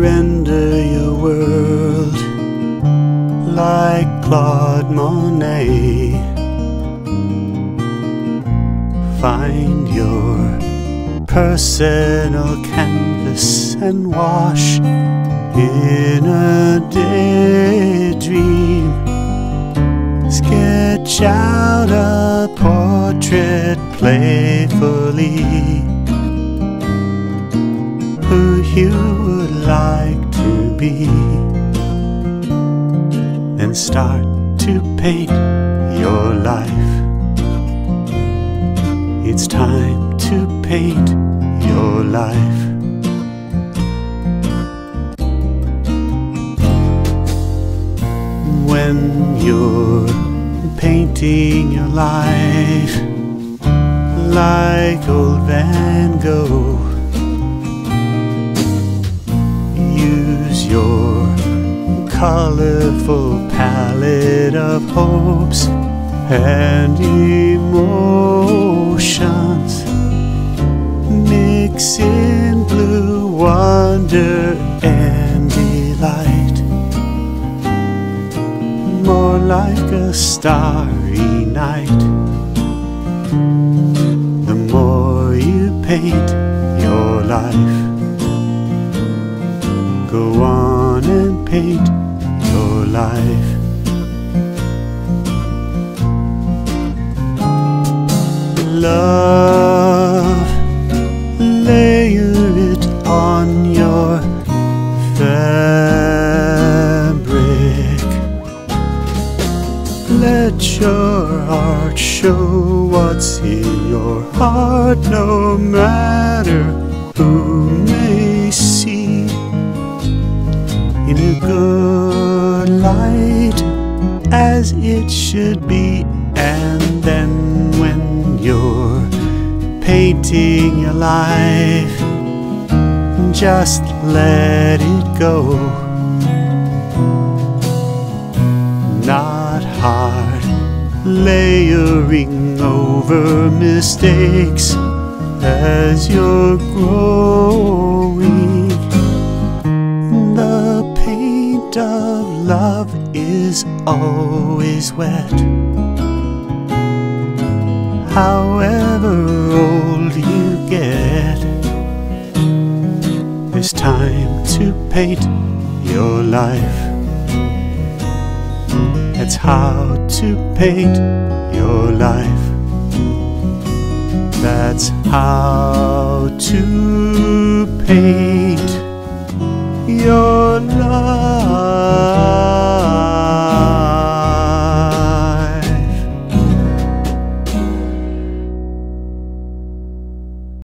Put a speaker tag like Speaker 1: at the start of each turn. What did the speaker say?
Speaker 1: render your world like Claude Monet. Find your personal canvas and wash in a daydream. Sketch out a portrait playfully. Who you be. Then start to paint your life. It's time to paint your life. When you're painting your life like old Van Gogh, colorful palette of hopes and emotions. Mix in blue wonder and delight. More like a starry night. The more you paint your life, go on and paint your life. Love, layer it on your fabric. Let your heart show what's in your heart, no matter who may see. In a good light, as it should be, and then when you're painting your life, just let it go. Not hard, layering over mistakes as you're growing. Is always wet. However old you get, it's time to paint your life. That's how to paint your life. That's how to paint